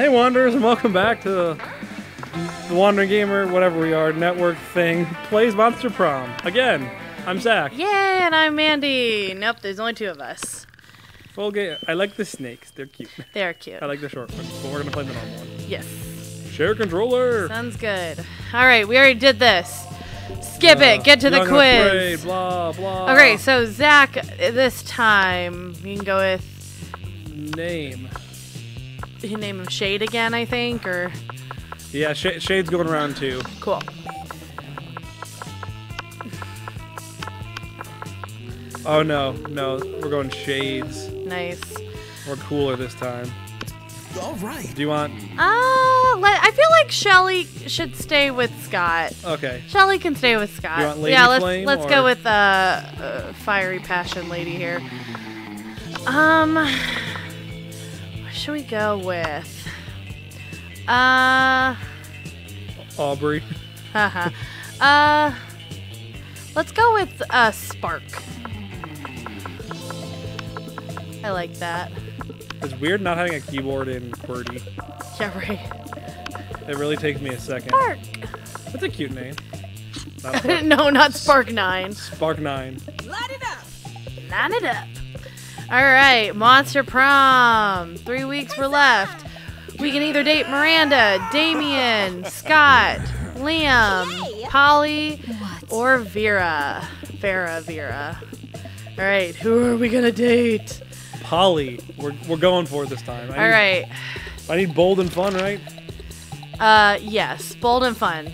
Hey, Wanderers, and welcome back to the Wandering Gamer, whatever we are, network thing, plays Monster Prom. Again, I'm Zack. Yay, and I'm Mandi. Nope, there's only two of us. Full game. I like the snakes, they're cute. They're cute. I like the short ones, but we're gonna play the normal one. Yes. Share controller! Sounds good. All right, we already did this. Skip Uh, it. Get to the and afraid, quiz. blah, blah. Okay, so Zack, this time you can go with Name. You name him Shade again, I think, or Yeah, Sh- Shade's going around too. cool. Oh no, no, we're going Shades. Nice. We're cooler this time. All right. Do you want. Uh, let, I feel like Shelly should stay with Scott. Okay. Shelly can stay with Scott. You want Lady yeah, let's Flame let's or- go with uh, uh, fiery passion lady here. Um, what should we go with? Uh, Aubrey. haha. uh, let's go with uh Spark. I like that. It's weird not having a keyboard in QWERTY. Yeah, right. It really takes me a second. Spark. That's a cute name. Not no, not Spark Nine. Spark 9. Light it up. Line it up. All right, Monster Prom. Three weeks were left. We can either date Miranda, Damien, Scott, Liam, Polly, or Vera. Vera, Vera. All right, who are we gonna date? Polly. We're, we're going for it this time. I All need, right. I need bold and fun, right? Uh, yes, bold and fun.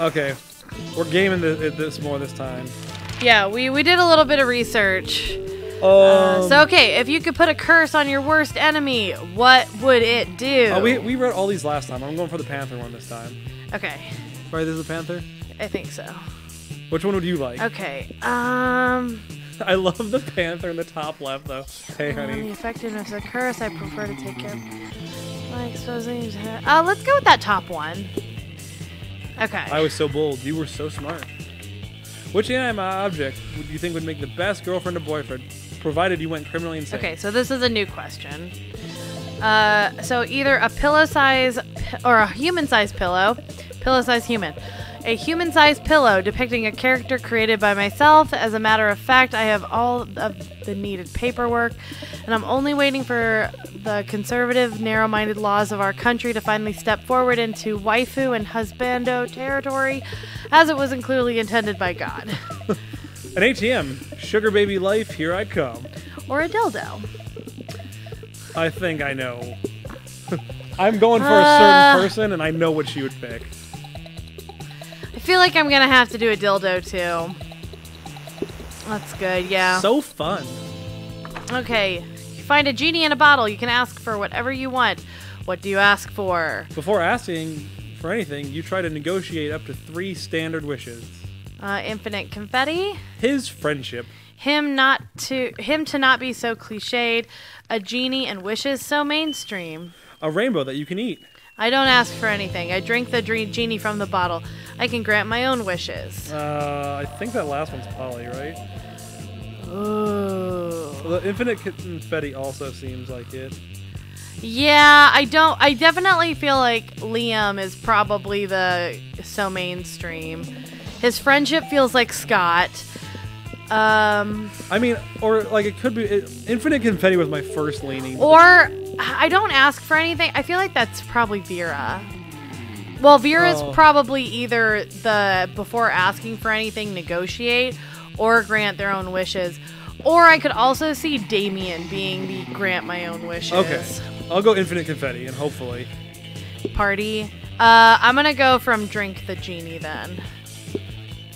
Okay. We're gaming this, this more this time. Yeah, we we did a little bit of research. Um, Uh, so okay, if you could put a curse on your worst enemy, what would it do? oh, we, we read all these last time. I'm going for the Panther one this time. okay, Right, this is the Panther? I think so. Which one would you like? Okay. Um. I love the Panther in the top left, though. Hey, On the effectiveness of the curse, I prefer to take care of by exposing. Uh, let's go with that top one. Okay. I was so bold. You were so smart. Which inanimate object would you think would make the best girlfriend or boyfriend, provided you went criminally insane? okay, so this is a new question. Uh, so either a pillow size or a human size pillow, pillow size human. A human sized pillow depicting a character created by myself. As a matter of fact, I have all of the needed paperwork, and I'm only waiting for the conservative, narrow minded laws of our country to finally step forward into waifu and husbando territory, as it wasn't clearly intended by God. An ATM. Sugar baby life, here I come. or a dildo. I think I know. I'm going for a Uh. certain person, and I know what she would pick. I feel like I'm gonna have to do a dildo too. That's good, yeah. So fun. okay, find a genie in a bottle. You can ask for whatever you want. What do you ask for? Before asking for anything, you try to negotiate up to three standard wishes. Uh, infinite confetti. His friendship. Him not to him to not be so cliched. A genie and wishes so mainstream. A rainbow that you can eat. I don't ask for anything. I drink the genie from the bottle. I can grant my own wishes. Uh, I think that last one's Polly, right? Ooh. The infinite confetti also seems like it. Yeah, I don't. I definitely feel like Liam is probably the so mainstream. His friendship feels like Scott. Um, I mean, or like it could be. It, infinite confetti was my first leaning. or I don't ask for anything. I feel like that's probably Vera. Well, Vera's Oh. probably either the before asking for anything negotiate or grant their own wishes. Or I could also see Damien being the grant my own wishes. Okay, I'll go infinite confetti, and hopefully, party. Uh, I'm gonna go from drink the genie then.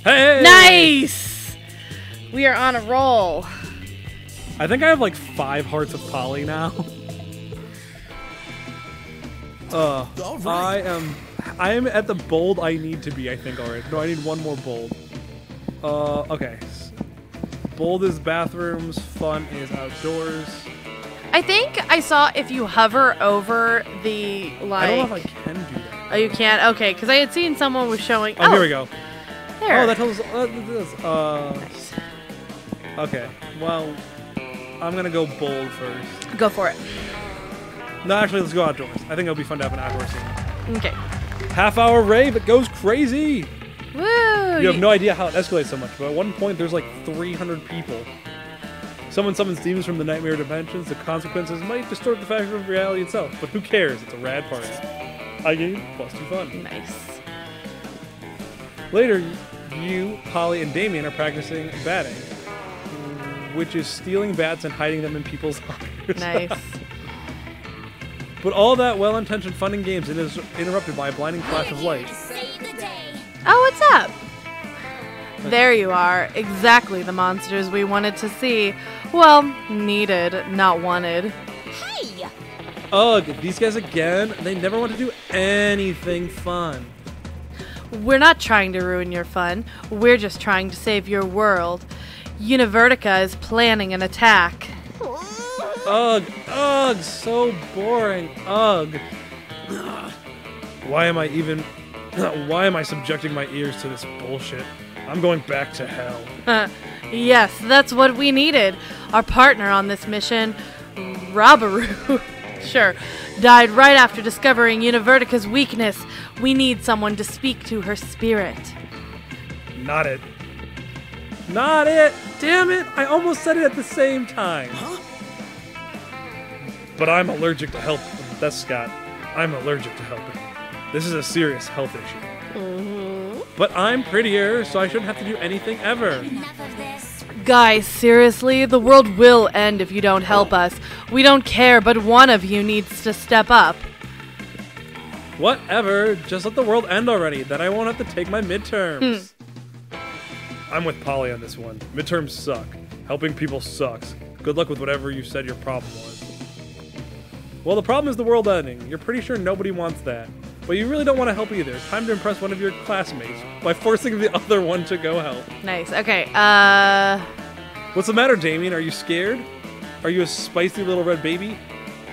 hey, Nice. We are on a roll. I think I have like five hearts of Polly now. Uh, All I am, I am at the bold I need to be. I think already. No, I need one more bold. Uh, okay. Bold is bathrooms. Fun is outdoors. I think I saw if you hover over the like. I don't know if I can do that. Oh, you can't. Okay, because I had seen someone was showing. Oh, here we go. There. Oh, that tells us. Uh. Uh, Nice. okay. Well, I'm gonna go bold first. Go for it. No, actually, let's go outdoors. I think it'll be fun to have an outdoor scene. Okay. Half hour rave, it goes crazy. Woo! You have no idea how it escalates so much, but at one point there's like 300 people. Someone summons demons from the nightmare dimensions. The consequences might distort the fabric of reality itself, but who cares? It's a rad party. I gain plus two fun. Nice. Later, you, Polly, and Damien are practicing batting, which is stealing bats and hiding them in people's lockers. Nice. but all that well-intentioned fun and games is interrupted by a blinding flash of light. oh, what's up? There you are. Exactly the monsters we wanted to see. Well, needed, not wanted. Hey! Ugh, these guys again? They never want to do anything fun. We're not trying to ruin your fun. We're just trying to save your world. Univertica is planning an attack. Ugh, ugh, so boring. Ugh. Why am I even. Why am I subjecting my ears to this bullshit? I'm going back to hell. yes, that's what we needed. Our partner on this mission, Robaroo, sure, died right after discovering Univertica's weakness. We need someone to speak to her spirit. Not it. Not it! Damn it! I almost said it at the same time. But I'm allergic to help. That's Scott. I'm allergic to helping. This is a serious health issue. Mm-hmm. But I'm prettier, so I shouldn't have to do anything ever. Enough of this. Guys, seriously, the world will end if you don't help us. We don't care, but one of you needs to step up. Whatever. Just let the world end already. Then I won't have to take my midterms. Hmm. I'm with Polly on this one. Midterms suck. Helping people sucks. Good luck with whatever you said your problem was. Well, the problem is the world ending. You're pretty sure nobody wants that. But you really don't want to help either. It's Time to impress one of your classmates by forcing the other one to go help. Nice. Okay, uh. What's the matter, Damien? Are you scared? Are you a spicy little red baby?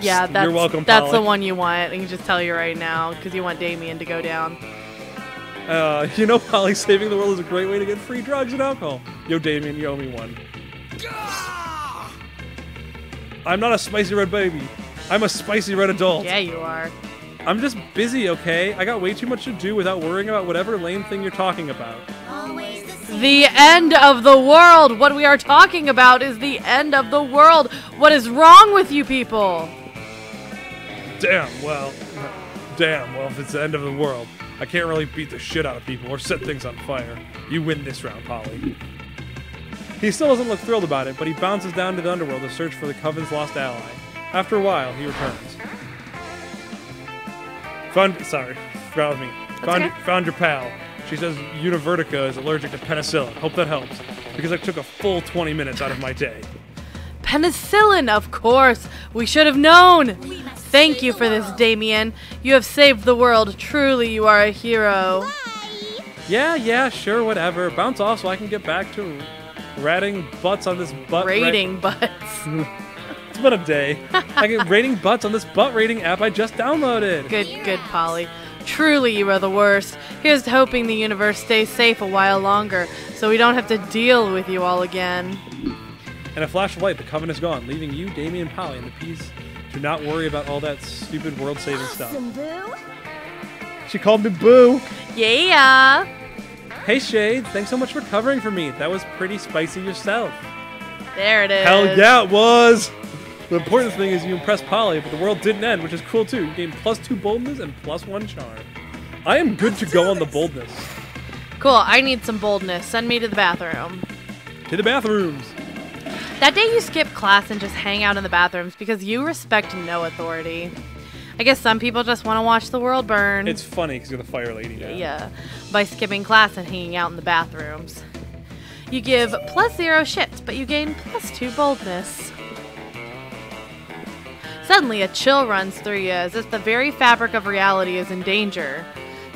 Yeah, You're that's welcome, That's the one you want. I can just tell you right now because you want Damien to go down. Uh, you know, Polly, saving the world is a great way to get free drugs and alcohol. Yo, Damien, you owe me one. I'm not a spicy red baby. I'm a spicy red adult. Yeah, you are. I'm just busy, okay? I got way too much to do without worrying about whatever lame thing you're talking about. The end of the world. What we are talking about is the end of the world. What is wrong with you people? Damn, well, damn, well, if it's the end of the world, I can't really beat the shit out of people or set things on fire. You win this round, Polly. He still doesn't look thrilled about it, but he bounces down to the underworld to search for the Coven's lost ally. After a while, he returns. Found, sorry, forgot me. Found, okay. found your pal. She says Univertica is allergic to penicillin. Hope that helps, because I took a full 20 minutes out of my day. Penicillin, of course. We should have known. Thank you for this. Damien. You have saved the world. Truly, you are a hero. Bye. Yeah, yeah, sure, whatever. Bounce off so I can get back to ratting butts on this butt. ra- Rating butts. it's been a day. I get rating butts on this butt rating app I just downloaded. Good, good, Polly. Truly, you are the worst. Here's to hoping the universe stays safe a while longer, so we don't have to deal with you all again. In a flash of light, the coven is gone, leaving you, Damien, and Polly in the peace to not worry about all that stupid world-saving stuff. Boo. She called me Boo. Yeah. Hey Shade, thanks so much for covering for me. That was pretty spicy yourself. There it is. Hell yeah, it was. The important thing is you impressed Polly, but the world didn't end, which is cool too. You gain plus two boldness and plus one charm. I am good to go on the boldness. Cool. I need some boldness. Send me to the bathroom. To the bathrooms. That day you skip class and just hang out in the bathrooms because you respect no authority. I guess some people just want to watch the world burn. It's funny because you're the fire lady now. yeah, by skipping class and hanging out in the bathrooms. You give plus zero shits, but you gain plus two boldness. Suddenly, a chill runs through you as if the very fabric of reality is in danger.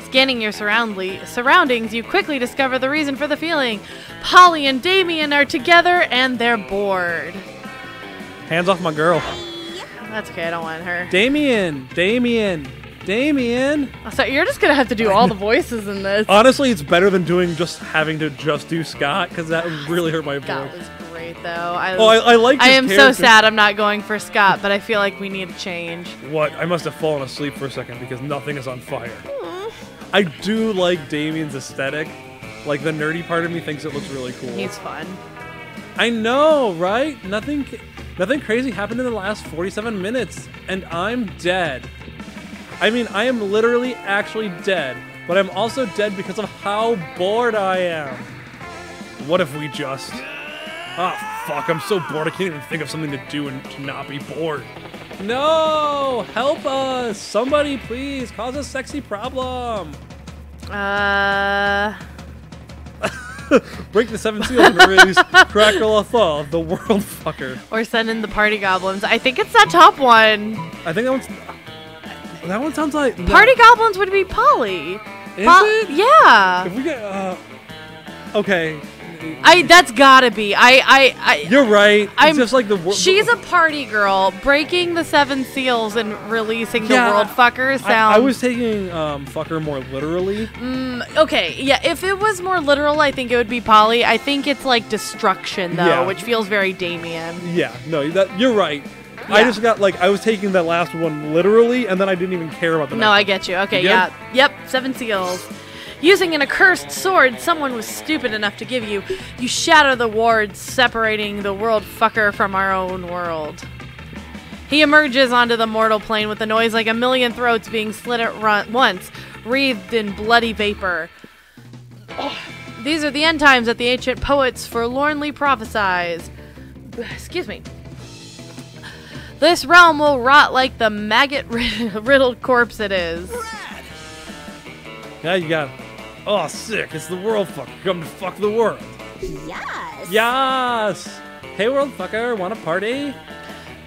Scanning your surroundly, surroundings, you quickly discover the reason for the feeling. Polly and Damien are together and they're bored. Hands off my girl. That's okay, I don't want her. Damien, Damien, Damien. Oh, so you're just gonna have to do all the voices in this. Honestly, it's better than doing just having to just do Scott because that would really hurt my voice. Great. though. I, Oh, I, I like. I am so sad I'm not going for Scott, but I feel like we need a change. What? I must have fallen asleep for a second because nothing is on fire. Hmm. I do like Damien's aesthetic. Like the nerdy part of me thinks it looks really cool. He's fun. I know, right? Nothing, nothing crazy happened in the last 47 minutes, and I'm dead. I mean, I am literally actually dead, but I'm also dead because of how bored I am. What if we just? Ah, fuck! I'm so bored I can't even think of something to do and to not be bored. No! Help us! Somebody, please, cause a sexy problem. Uh, Break the seven seals and release Crackle a Thaw, the world fucker. or send in the party goblins. I think it's that top one. I think that one's. That one sounds like Party goblins would be Polly. Is Po- it? Yeah. If we get. Uh, okay, I. That's gotta be. I. I. I you're right. I'm- just like the. She's a party girl, breaking the seven seals and releasing the world fucker I, sound. I was taking um, fucker more literally. Mm, okay, yeah. If it was more literal, I think it would be Polly. I think it's like destruction though, Yeah. which feels very Damien. Yeah, no, that you're right. I just got like I was taking that last one literally, and then I didn't even care about the. No, I get you. Okay, You yeah. Yep, seven seals. Using an accursed sword someone was stupid enough to give you, you shatter the wards separating the world fucker from our own world. He emerges onto the mortal plane with a noise like a million throats being slit at once, wreathed in bloody vapor. These are the end times that the ancient poets forlornly prophesize. Excuse me. This realm will rot like the maggot riddled corpse it is. Yeah, you got. Oh, sick! It's the world fucker. Come to fuck the world. Yes. Yes. Hey, world fucker, want a party?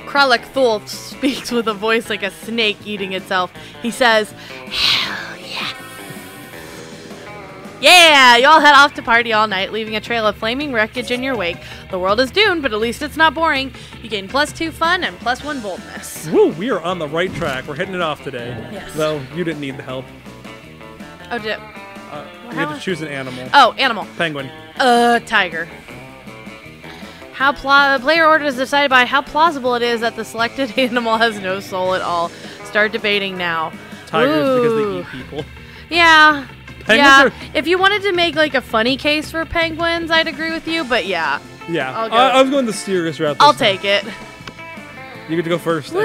Kralek Thul speaks with a voice like a snake eating itself. He says, Hell yes. Yeah, you all head off to party all night, leaving a trail of flaming wreckage in your wake. The world is doomed, but at least it's not boring. You gain plus two fun and plus one boldness. Woo! We are on the right track. We're hitting it off today. Yes. Though you didn't need the help. Oh, did Uh, you had to choose an animal. oh, animal. Penguin. Uh, tiger. How pla- player order is decided by how plausible it is that the selected animal has no soul at all. Start debating now. Tigers because they eat people. Yeah. Penguins yeah. are- If you wanted to make like a funny case for penguins, I'd agree with you. But yeah, Yeah. I'll go. I, I was going the serious route. I'll time. take it. You get to go first. Woo!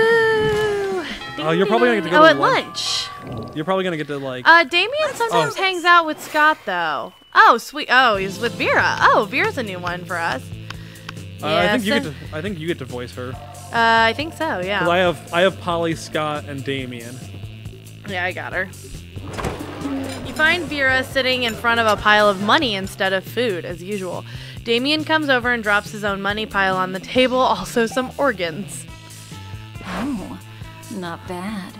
Oh, you're probably gonna get to go Oh, to at lunch. lunch. You're probably gonna get to like. Uh, Damien sometimes Oh. hangs out with Scott though. Oh, sweet. Oh, he's with Vera. Oh, Vera's a new one for us. uh, I think you yeah, get to. I think you get to voice her. Uh, I think so. Yeah. I have. I have Polly, Scott, and Damien. Yeah, I got her. You find Vera sitting in front of a pile of money instead of food, as usual. Damien comes over and drops his own money pile on the table, also some organs. Oh, not bad.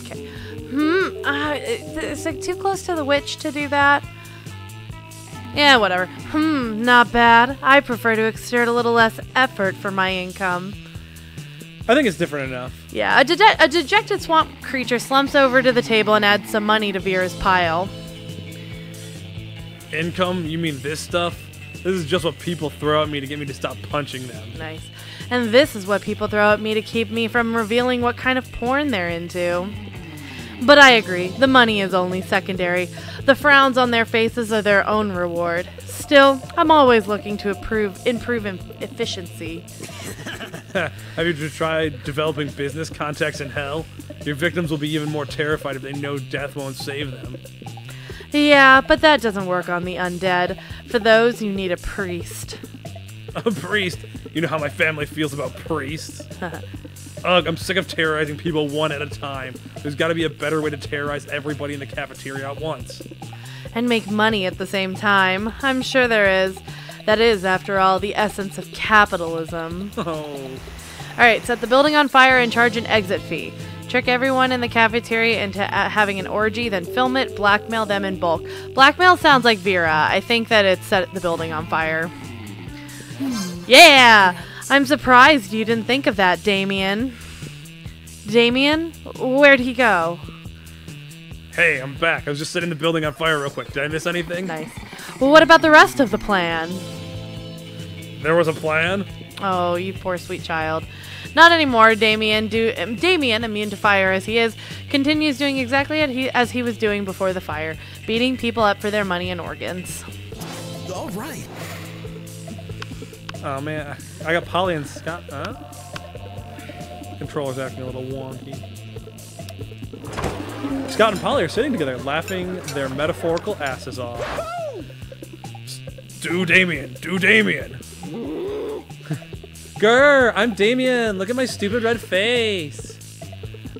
Okay. Hmm. Uh, it's like too close to the witch to do that. Yeah, whatever. Hmm. Not bad. I prefer to exert a little less effort for my income. I think it's different enough. Yeah, a, dede- a dejected swamp creature slumps over to the table and adds some money to Vera's pile. Income? You mean this stuff? This is just what people throw at me to get me to stop punching them. Nice. And this is what people throw at me to keep me from revealing what kind of porn they're into. But I agree, the money is only secondary. The frowns on their faces are their own reward. Still, I'm always looking to improve, improve efficiency. Have you tried developing business contacts in hell? Your victims will be even more terrified if they know death won't save them. Yeah, but that doesn't work on the undead. For those, you need a priest. A priest? You know how my family feels about priests? Ugh, I'm sick of terrorizing people one at a time. There's gotta be a better way to terrorize everybody in the cafeteria at once. and make money at the same time. I'm sure there is. That is, after all, the essence of capitalism. Oh. Alright, set the building on fire and charge an exit fee. Trick everyone in the cafeteria into uh, having an orgy, then film it, blackmail them in bulk. Blackmail sounds like Vera. I think that it's set the building on fire. Yeah! I'm surprised you didn't think of that, Damien. Damien? Where'd he go? Hey, I'm back. I was just setting the building on fire real quick. Did I miss anything? Nice. Well, what about the rest of the plan? There was a plan? Oh, you poor sweet child. Not anymore. Damien, do um, Damien, immune to fire as he is, continues doing exactly as he, as he was doing before the fire, beating people up for their money and organs. All right. Oh man, I got Polly and Scott. Huh? Controller's acting a little wonky. Scott and Polly are sitting together, laughing their metaphorical asses off. Do Damien, do Damien. Grr, I'm Damien. Look at my stupid red face.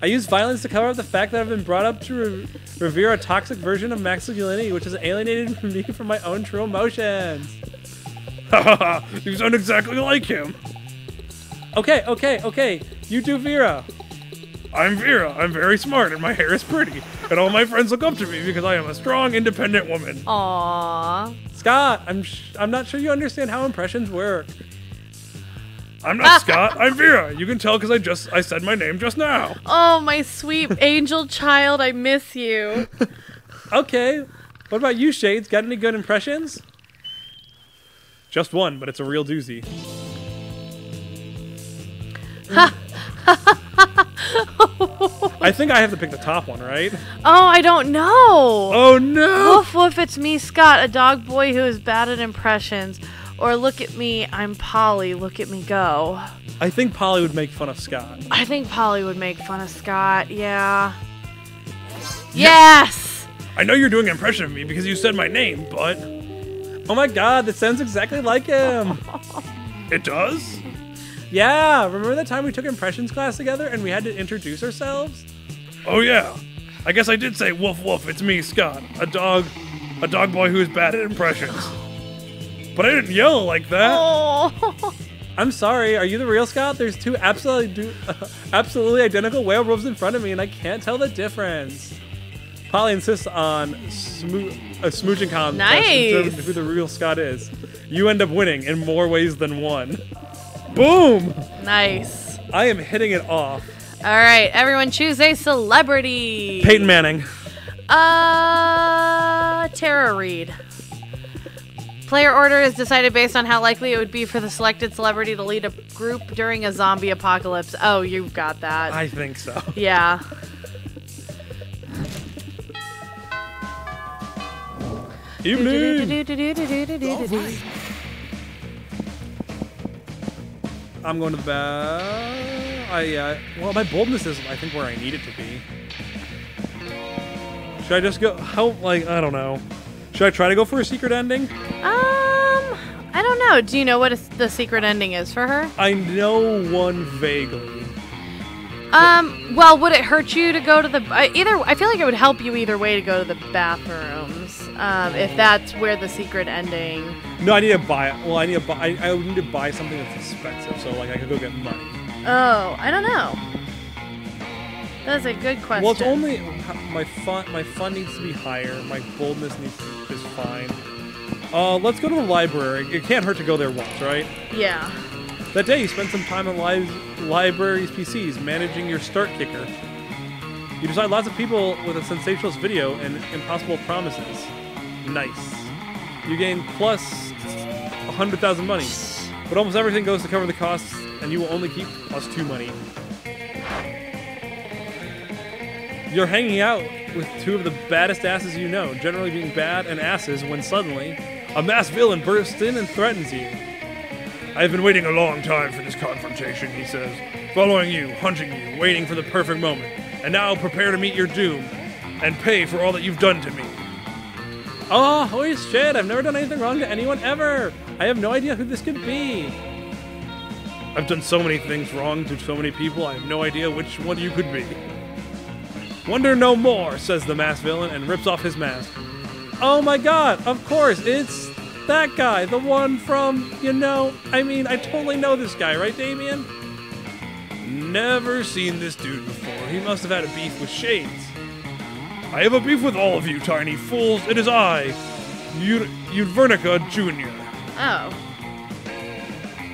I use violence to cover up the fact that I've been brought up to re- revere a toxic version of masculinity, which has alienated me from my own true emotions. you sound exactly like him. Okay, okay, okay. You do Vera. I'm Vera. I'm very smart and my hair is pretty. And all my friends look up to me because I am a strong, independent woman. Aww. Scott, I'm sh- I'm not sure you understand how impressions work. I'm not Scott. I'm Vera. You can tell because I just I said my name just now. Oh, my sweet angel child, I miss you. Okay. What about you, Shades? Got any good impressions? Just one, but it's a real doozy. I think I have to pick the top one, right? Oh, I don't know. Oh no! Woof woof, it's me, Scott, a dog boy who is bad at impressions. Or look at me, I'm Polly, look at me go. I think Polly would make fun of Scott. I think Polly would make fun of Scott, yeah. Yes! I know you're doing an impression of me because you said my name, but. Oh my god, that sounds exactly like him! it does? Yeah, remember that time we took impressions class together and we had to introduce ourselves? Oh yeah. I guess I did say woof woof, it's me, Scott. A dog a dog boy who is bad at impressions. But I didn't yell like that. Oh. I'm sorry, are you the real Scott? There's two absolutely do, absolutely identical whale robes in front of me and I can't tell the difference. Polly insists on smo- a smooching contest Nice. who the real Scott is. You end up winning in more ways than one. Boom! nice. I am hitting it off. All right, everyone choose a celebrity. Peyton Manning. Uh, Tara Reid. Player order is decided based on how likely it would be for the selected celebrity to lead a group during a zombie apocalypse. Oh, you've got that. I think so. yeah. Evening. I'm going to the back. I uh, well, my boldness is I think where I need it to be. Should I just go? How like I don't know. Should I try to go for a secret ending? Um, I don't know. Do you know what is- the secret ending is for her? I know one vaguely. Um, well, would it hurt you to go to the uh, either? I feel like it would help you either way to go to the bathrooms. Um, if that's where the secret ending. No, I need to buy it. Well, I need to buy. I, I need to buy something that's expensive, so like I could go get money. Oh, I don't know. That's a good question. Well, it's only my fun. My fun needs to be higher. My boldness needs to, is fine. Uh, let's go to the library. It can't hurt to go there once, right? yeah. That day, you spent some time on li- library's PCs managing your start kicker. You decide lots of people with a sensationalist video and impossible promises. Nice. You gain plus 100,000 money, but almost everything goes to cover the costs, and you will only keep plus 2 money. You're hanging out with two of the baddest asses you know, generally being bad and asses, when suddenly a masked villain bursts in and threatens you. I've been waiting a long time for this confrontation, he says. Following you, hunting you, waiting for the perfect moment. And now prepare to meet your doom and pay for all that you've done to me. Oh, holy shit, I've never done anything wrong to anyone ever. I have no idea who this could be. I've done so many things wrong to so many people, I have no idea which one you could be. Wonder no more, says the masked villain and rips off his mask. Oh my god, of course, it's that guy, the one from, you know, I mean, I totally know this guy, right, Damien? Never seen this dude before. He must have had a beef with Shades. I have a beef with all of you, tiny fools. It is I, U- Udvernica Jr. Oh.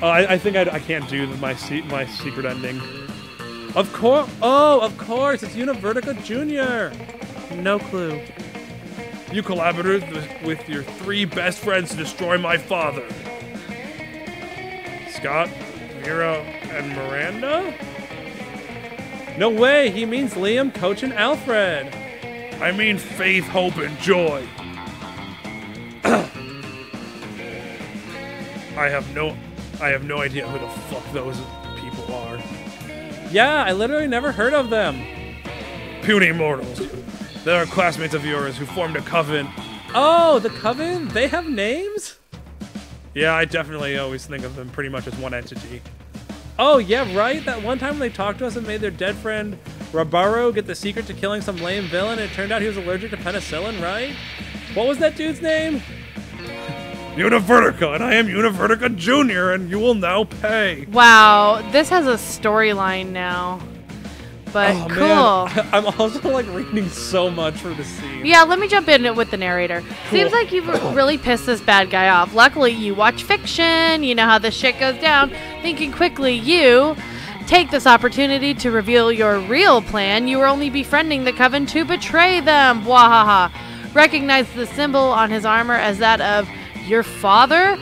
Uh, I, I think I, I can't do my se- my secret ending. Of course. Oh, of course. It's Univertica Jr. No clue. You collaborated with, with your three best friends to destroy my father. Scott, Vera, and Miranda? No way, he means Liam, Coach, and Alfred. I mean Faith, Hope, and Joy. I have no I have no idea who the fuck those people are. Yeah, I literally never heard of them. Puny mortals. They're classmates of yours who formed a coven. Oh, the coven? They have names? Yeah, I definitely always think of them pretty much as one entity. Oh, yeah, right? That one time they talked to us and made their dead friend Rabaro get the secret to killing some lame villain, and it turned out he was allergic to penicillin, right? What was that dude's name? Univertica, and I am Univertica Jr., and you will now pay. Wow, this has a storyline now. But Oh, cool. man. I'm also like reading so much for the scene. Yeah, let me jump in with the narrator. Seems like you've really pissed this bad guy off. Luckily, you watch fiction, you know how this shit goes down. Thinking quickly, you take this opportunity to reveal your real plan. You were only befriending the coven to betray them. Wahaha. Recognize the symbol on his armor as that of your father?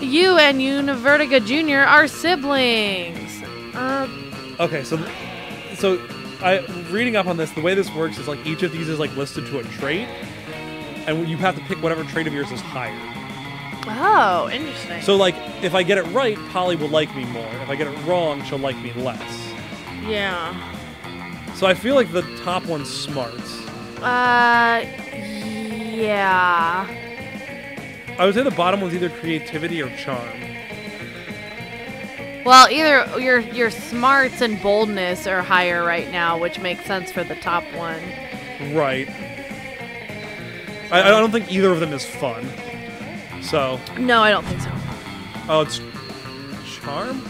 You and Univertica Jr. are siblings. Uh, Okay, so so I reading up on this, the way this works is like each of these is like listed to a trait, and you have to pick whatever trait of yours is higher. Oh, interesting. So like if I get it right, Polly will like me more. If I get it wrong, she'll like me less. yeah. So I feel like the top one's smart. Uh, yeah. I would say the bottom one's either creativity or charm. Well, either your your smarts and boldness are higher right now, which makes sense for the top one. Right. I, I don't think either of them is fun. So, No, I don't think so. oh, it's charm.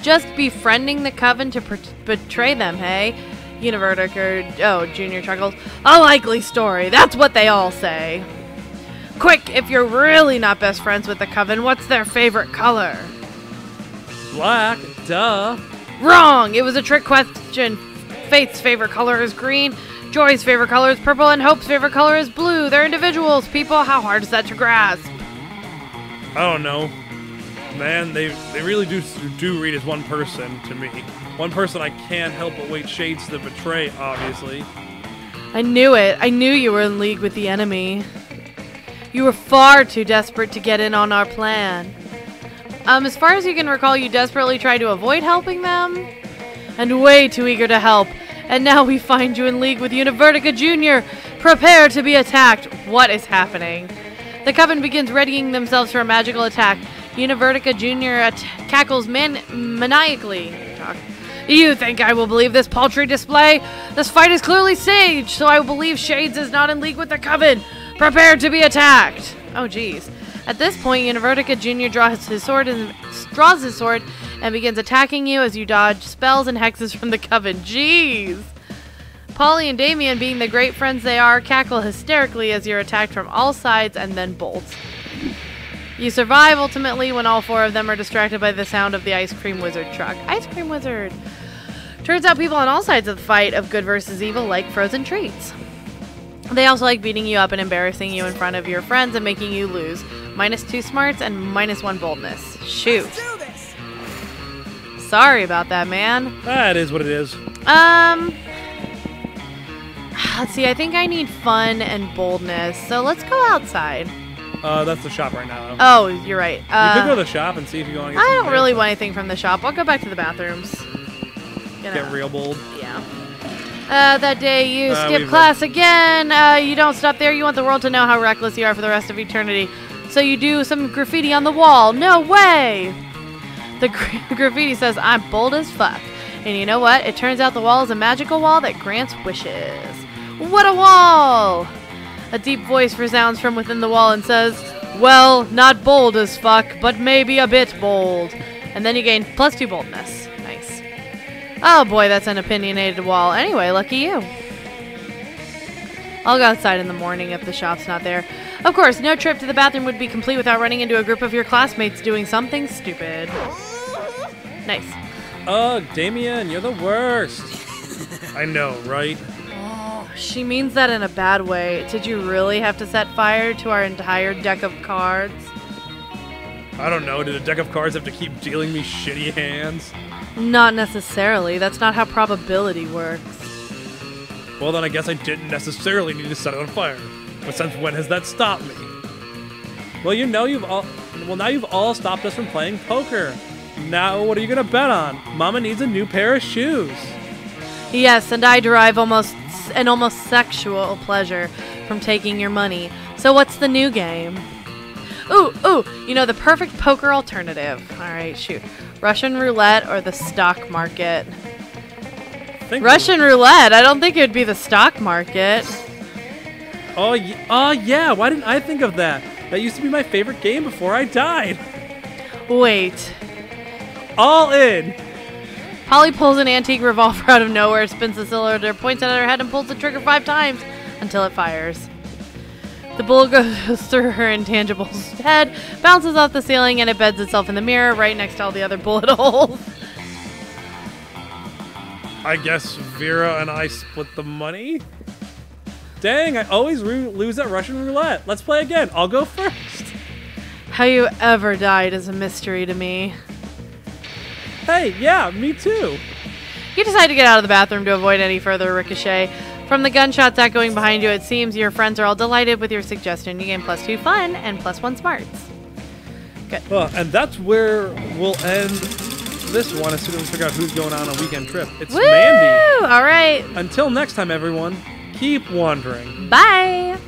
Just befriending the coven to betray them, hey? Univertica, oh, Junior chuckles. A likely story. That's what they all say. Quick, if you're really not best friends with the coven, what's their favorite color? Black, duh. Wrong! It was a trick question. Faith's favorite color is green, Joy's favorite color is purple, and Hope's favorite color is blue. They're individuals, people. How hard is that to grasp? I don't know. Man, they they really do do read as one person to me. One person I can't help but wait shades to betray, obviously. I knew it. I knew you were in league with the enemy. You were far too desperate to get in on our plan. Um, as far as you can recall, you desperately tried to avoid helping them, and way too eager to help. And now we find you in league with Univertica Jr. Prepare to be attacked. What is happening? The coven begins readying themselves for a magical attack. Univertica Jr. At- cackles man- maniacally. Talk. You think I will believe this paltry display? This fight is clearly staged, so I believe Shades is not in league with the Coven. Prepare to be attacked. Oh, jeez. At this point, Univertica Jr. draws his sword and draws his sword and begins attacking you as you dodge spells and hexes from the Coven. Jeez. Polly and Damien, being the great friends they are, cackle hysterically as you're attacked from all sides and then bolt. You survive ultimately when all four of them are distracted by the sound of the ice cream wizard truck. Ice cream wizard! Turns out people on all sides of the fight of good versus evil like frozen treats. They also like beating you up and embarrassing you in front of your friends and making you lose. Minus two smarts and minus one boldness. Shoot. Sorry about that, man. That is what it is. Um. Let's see, I think I need fun and boldness. So let's go outside. Uh, that's the shop right now. Oh, you're right. you Uh, could go to the shop and see if you want I don't really want anything from the shop. I'll go back to the bathrooms. You know, get real bold. Yeah. Uh, that day you Uh, skip class again. Uh, you don't stop there. You want the world to know how reckless you are for the rest of eternity. So you do some graffiti on the wall. No way! The gra- graffiti says, I'm bold as fuck. And you know what? It turns out the wall is a magical wall that grants wishes. What a wall! A deep voice resounds from within the wall and says, Well, not bold as fuck, but maybe a bit bold. And then you gain plus two boldness. Nice. Oh boy, that's an opinionated wall. Anyway, lucky you. I'll go outside in the morning if the shop's not there. Of course, no trip to the bathroom would be complete without running into a group of your classmates doing something stupid. Nice. Ugh, Damien, you're the worst. I know, right? She means that in a bad way. Did you really have to set fire to our entire deck of cards? I don't know, did a deck of cards have to keep dealing me shitty hands? Not necessarily. That's not how probability works. Well, then I guess I didn't necessarily need to set it on fire. But since when has that stopped me? Well, you know you've all. Well, now you've all stopped us from playing poker. Now, what are you gonna bet on? Mama needs a new pair of shoes. Yes, and I derive almost an almost sexual pleasure from taking your money. So what's the new game? Ooh, ooh, you know the perfect poker alternative. All right, shoot. Russian roulette or the stock market? Russian roulette. I don't think it would be the stock market. Oh, y- oh yeah. Why didn't I think of that? That used to be my favorite game before I died. Wait. All in. Polly pulls an antique revolver out of nowhere, spins the cylinder, points it at her head, and pulls the trigger five times until it fires. The bullet goes through her intangible's head, bounces off the ceiling, and it beds itself in the mirror right next to all the other bullet holes. I guess Vera and I split the money. Dang, I always lose at Russian roulette. Let's play again. I'll go first. How you ever died is a mystery to me. Hey, yeah, me too. You decide to get out of the bathroom to avoid any further ricochet. From the gunshots echoing behind you, it seems your friends are all delighted with your suggestion. You gain plus two fun and plus one smarts. Good. Well, and that's where we'll end this one as soon as we figure out who's going on a weekend trip. It's Woo! Mandi. All right. Until next time, everyone, keep wandering. Bye.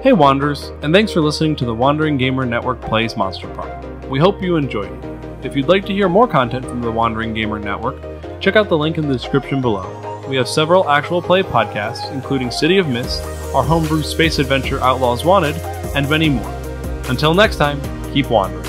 Hey, Wanderers, and thanks for listening to the Wandering Gamer Network Plays Monster Prom. We hope you enjoyed it. If you'd like to hear more content from the Wandering Gamer Network, check out the link in the description below. We have several actual play podcasts, including City of Mist, our homebrew space adventure Outlaws Wanted, and many more. Until next time, keep wandering.